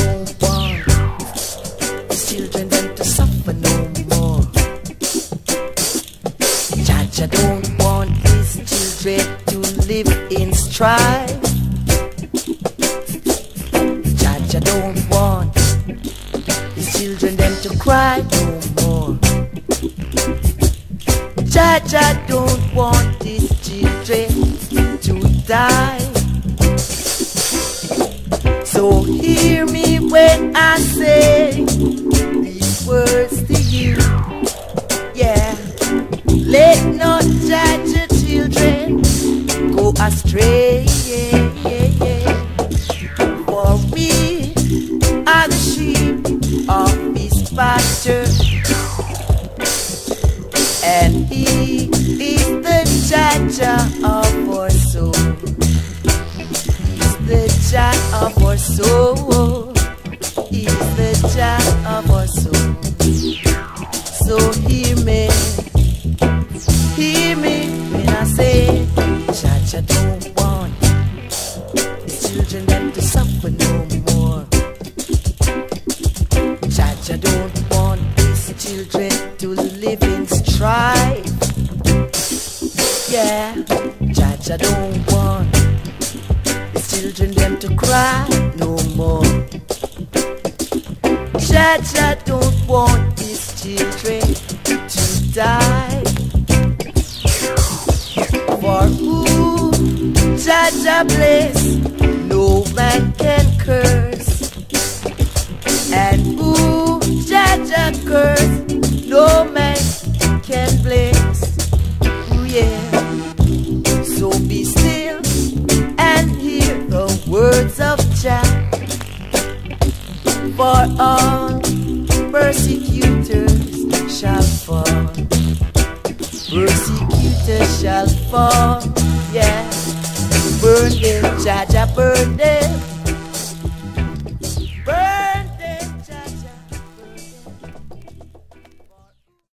no more. These children to suffer no more. Jah Jah don't want his children to live in strife. Jah Jah don't want his children them to cry no more. Jah Jah don't want his children to die. So hear me when I say these words to you. Yeah, let not judge your children go astray. Yeah, yeah, yeah. For we are the sheep of his pasture, and he is the judge Hear me, hear me when I say, Jah Jah don't want his children them to suffer no more. Jah Jah don't want his children to live in strife. Yeah, Jah Jah don't want his children them to cry no more. Jah Jah don't want his children to die. For who Jah Jah bless, no man can curse. And who Jah Jah curse, no man can bless. Ooh, yeah. So be still and hear the words of Jah. For all persecutors shall fall. Persecutors shall fall. Yeah. Burn them, Jah, burn them.